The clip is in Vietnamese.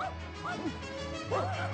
Oh!